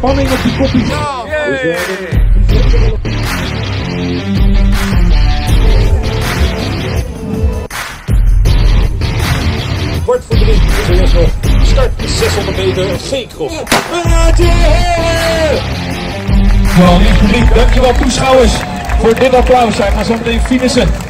spanning op die kopje kort voor drie, de eerste start 600 meter V-cross. Gewoon in het publiek, dankjewel toeschouwers voor dit applaus. Hij gaan zo meteen finishen.